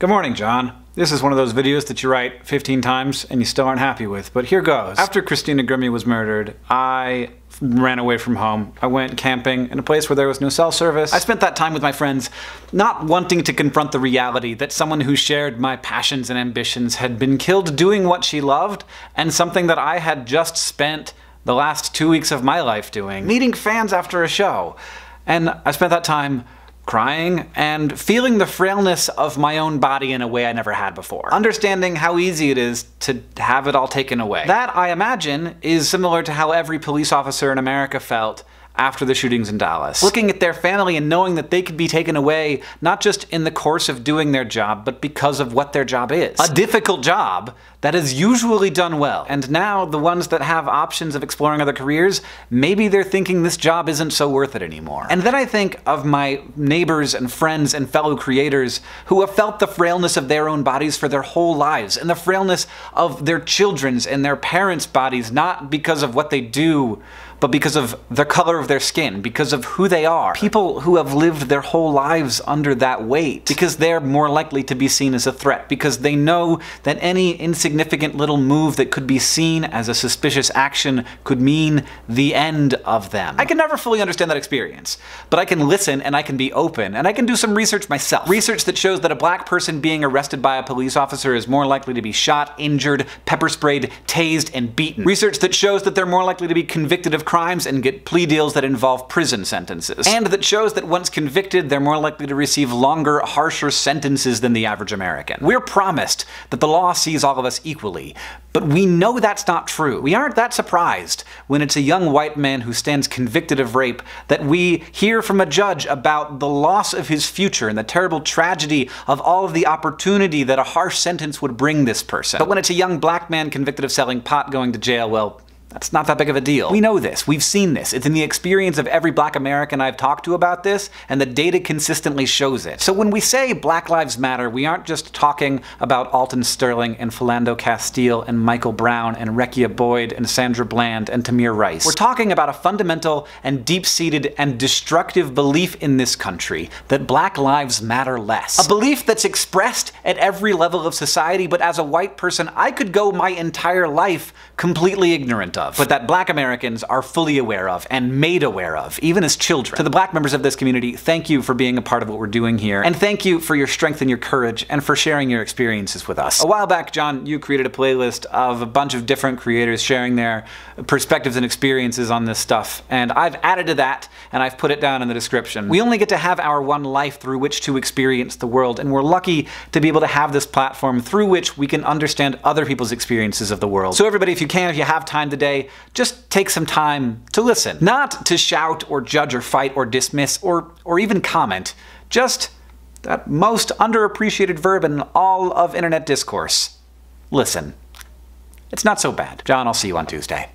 Good morning, John. This is one of those videos that you write 15 times and you still aren't happy with, but here goes. After Christina Grimmie was murdered, I ran away from home. I went camping in a place where there was no cell service. I spent that time with my friends, not wanting to confront the reality that someone who shared my passions and ambitions had been killed doing what she loved, and something that I had just spent the last two weeks of my life doing, meeting fans after a show. And I spent that time crying, and feeling the frailness of my own body in a way I never had before. Understanding how easy it is to have it all taken away. That, I imagine, is similar to how every police officer in America felt after the shootings in Dallas. Looking at their family and knowing that they could be taken away not just in the course of doing their job, but because of what their job is. A difficult job that is usually done well. And now the ones that have options of exploring other careers, maybe they're thinking this job isn't so worth it anymore. And then I think of my neighbors and friends and fellow creators who have felt the frailness of their own bodies for their whole lives, and the frailness of their children's and their parents' bodies, not because of what they do, but because of the color of their skin, because of who they are. People who have lived their whole lives under that weight, because they're more likely to be seen as a threat, because they know that any insignificant little move that could be seen as a suspicious action could mean the end of them. I can never fully understand that experience, but I can listen and I can be open, and I can do some research myself. Research that shows that a black person being arrested by a police officer is more likely to be shot, injured, pepper sprayed, tased, and beaten. Research that shows that they're more likely to be convicted of crimes and get plea deals that involve prison sentences. And that shows that once convicted, they're more likely to receive longer, harsher sentences than the average American. We're promised that the law sees all of us equally, but we know that's not true. We aren't that surprised when it's a young white man who stands convicted of rape that we hear from a judge about the loss of his future and the terrible tragedy of all of the opportunity that a harsh sentence would bring this person. But when it's a young black man convicted of selling pot going to jail, well, that's not that big of a deal. We know this. We've seen this. It's in the experience of every black American I've talked to about this, and the data consistently shows it. So when we say Black Lives Matter, we aren't just talking about Alton Sterling and Philando Castile and Michael Brown and Rekia Boyd and Sandra Bland and Tamir Rice. We're talking about a fundamental and deep-seated and destructive belief in this country that black lives matter less. A belief that's expressed at every level of society, but as a white person, I could go my entire life completely ignorant of of, but that black Americans are fully aware of and made aware of, even as children. To the black members of this community, thank you for being a part of what we're doing here, and thank you for your strength and your courage, and for sharing your experiences with us. A while back, John, you created a playlist of a bunch of different creators sharing their perspectives and experiences on this stuff, and I've added to that, and I've put it down in the description. We only get to have our one life through which to experience the world, and we're lucky to be able to have this platform through which we can understand other people's experiences of the world. So everybody, if you can, if you have time today, say, just take some time to listen. Not to shout or judge or fight or dismiss or, or even comment. Just that most underappreciated verb in all of internet discourse. Listen. It's not so bad. John, I'll see you on Tuesday.